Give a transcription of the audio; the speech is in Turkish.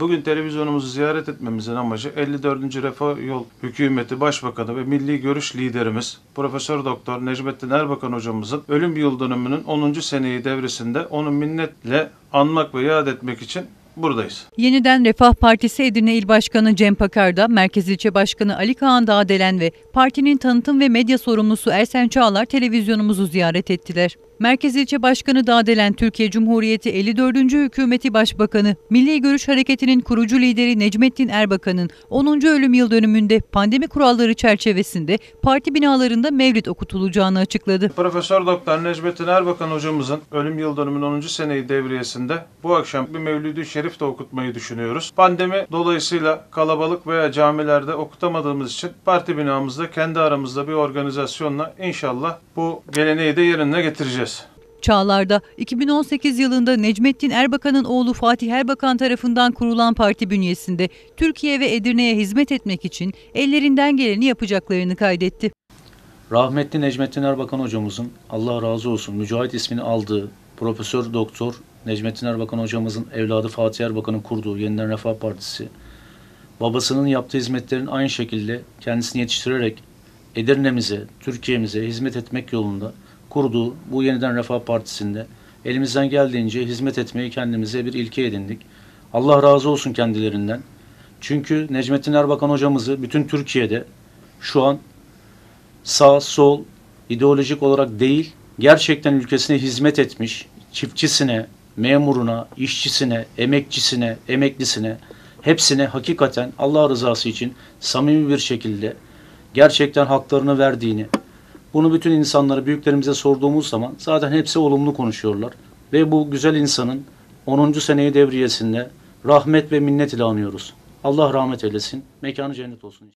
Bugün televizyonumuzu ziyaret etmemizin amacı 54. Refah Yol Hükümeti Başbakanı ve Milli Görüş liderimiz Profesör Doktor Necmettin Erbakan hocamızın ölüm yıl dönümünün 10. seneyi devresinde onu minnetle anmak ve yad etmek için buradayız. Yeniden Refah Partisi Edirne İl Başkanı Cem Pakarda, Merkez İlçe Başkanı Ali Kaan Dağdelen ve partinin tanıtım ve medya sorumlusu Ersen Çağlar televizyonumuzu ziyaret ettiler. Merkez İlçe Başkanı Dağdelen, Türkiye Cumhuriyeti 54. Hükümeti Başbakanı, Milli Görüş Hareketi'nin kurucu lideri Necmettin Erbakan'ın 10. ölüm yıl dönümünde pandemi kuralları çerçevesinde parti binalarında mevlid okutulacağını açıkladı. Profesör Doktor Necmettin Erbakan hocamızın ölüm yıl dönümünün 10. seneyi devriyesinde bu akşam bir Mevlid-i Şerif de okutmayı düşünüyoruz. Pandemi dolayısıyla kalabalık veya camilerde okutamadığımız için parti binamızda kendi aramızda bir organizasyonla inşallah bu geleneği de yerine getireceğiz. Çağlar'da 2018 yılında Necmettin Erbakan'ın oğlu Fatih Erbakan tarafından kurulan parti bünyesinde Türkiye ve Edirne'ye hizmet etmek için ellerinden geleni yapacaklarını kaydetti. Rahmetli Necmettin Erbakan hocamızın Allah razı olsun Mücahit ismini aldığı Profesör Doktor Necmettin Erbakan hocamızın evladı Fatih Erbakan'ın kurduğu Yeniden Refah Partisi babasının yaptığı hizmetlerin aynı şekilde kendisini yetiştirerek Edirne'mize, Türkiye'mize hizmet etmek yolunda kurduğu bu Yeniden Refah Partisi'nde elimizden geldiğince hizmet etmeyi kendimize bir ilke edindik. Allah razı olsun kendilerinden. Çünkü Necmettin Erbakan hocamızı bütün Türkiye'de şu an sağ sol ideolojik olarak değil gerçekten ülkesine hizmet etmiş çiftçisine, memuruna, işçisine, emekçisine, emeklisine hepsine hakikaten Allah rızası için samimi bir şekilde gerçekten haklarını verdiğini bunu bütün insanlara, büyüklerimize sorduğumuz zaman zaten hepsi olumlu konuşuyorlar. Ve bu güzel insanın 10. seneyi devriyesinde rahmet ve minnet ile anıyoruz. Allah rahmet eylesin. Mekanı cennet olsun.